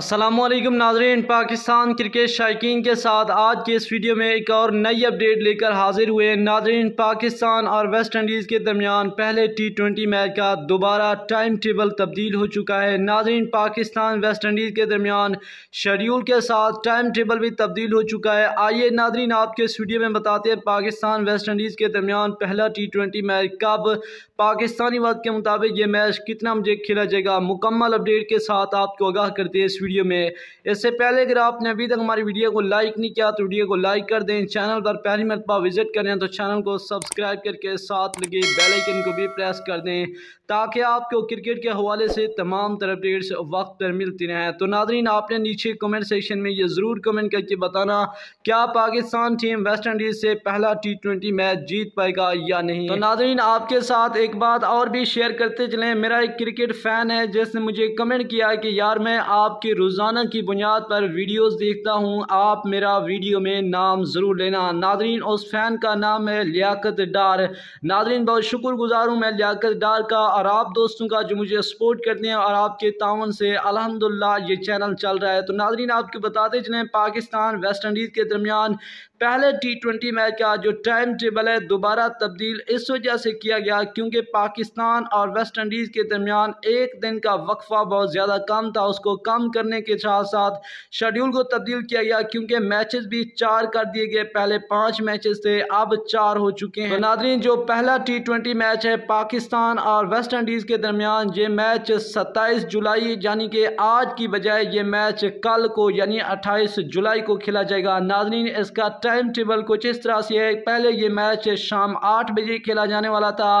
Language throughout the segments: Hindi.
असलम नाजरीन, पाकिस्तान क्रिकेट शायकीन के साथ आज के इस वीडियो में एक और नई अपडेट लेकर हाजिर हुए नाजरीन, पाकिस्तान और वेस्ट इंडीज़ के दरमियान पहले टी ट्वेंटी मैच का दोबारा टाइम टेबल तब्दील हो चुका है। नाजरीन, पाकिस्तान, वेस्ट इंडीज़ के दरमियान शेड्यूल के साथ टाइम टेबल भी तब्दील हो चुका है। आइए नाजरीन, आपके इस वीडियो में बताते हैं पाकिस्तान, वेस्ट इंडीज़ के दरमियान पहला टी ट्वेंटी मैच कब पाकिस्तानी वक्त के मुताबिक ये मैच कितना बजे खेला जाएगा। मुकम्मल अपडेट के साथ आपको आगाह करते हैं इस वीडियो में। इससे पहले अगर आपने अभी तक हमारी वीडियो को लाइक नहीं किया तो वीडियो को लाइक कर दें। चैनल पर पहली मरतबा विज़िट करें तो चैनल को सब्सक्राइब करके साथ लगे बेल आइकन को भी प्रेस कर दें, ताकि आपको क्रिकेट के हवाले से तमाम तरह अपडेट्स वक्त पर मिलती रहें। तो नाजरीन, आपने नीचे कमेंट सेक्शन में ये ज़रूर कमेंट करके बताना, क्या पाकिस्तान टीम वेस्ट इंडीज़ से पहला टी ट्वेंटी मैच जीत पाएगा या नहीं? तो नाजरीन, आपके साथ एक बात और भी शेयर करते चलें। मेरा एक क्रिकेट फ़ैन है, जिसने मुझे कमेंट किया कि, यार, मैं आपकी रोज़ाना की बुनियाद पर वीडियोस देखता हूँ। आप मेरा वीडियो में नाम ज़रूर लेना। नादरीन उस फ़ैन का नाम है लियाकत डार। नादरीन, बहुत शुक्रगुजार हूँ मैं लियाकत डार का और आप दोस्तों का जो मुझे सपोर्ट करते हैं और आपके तावन से अलहमदिल्ला ये चैनल चल रहा है। तो नादरीन, आपको बताते चलें, पाकिस्तान वेस्ट इंडीज़ के दरमियान पहले टी ट्वेंटी मैच का जो टाइम टेबल है, दोबारा तब्दील इस वजह से किया गया क्योंकि पाकिस्तान और वेस्ट इंडीज़ के दरमियान एक दिन का वक्फा बहुत ज़्यादा कम था, उसको कम करने के साथ साथ शेड्यूल को तब्दील किया गया क्योंकि मैचेस भी चार कर दिए गए। पहले पाँच मैचेस थे, अब चार हो चुके हैं। तो नादरीन जो पहला टी ट्वेंटी मैच है पाकिस्तान और वेस्ट इंडीज़ के दरमियान, ये मैच सत्ताईस जुलाई, यानी कि आज की बजाय ये मैच कल को, यानी अट्ठाईस जुलाई को खेला जाएगा। नादरीन इसका टाइम टेबल कुछ इस तरह से है। पहले ये मैच शाम आठ बजे खेला जाने वाला था,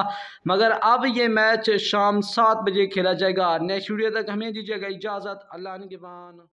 मगर अब ये मैच शाम सात बजे खेला जाएगा। नेक्स्ट वीडियो तक हमें दीजिएगा इजाज़त। अल्लाह के Sangeban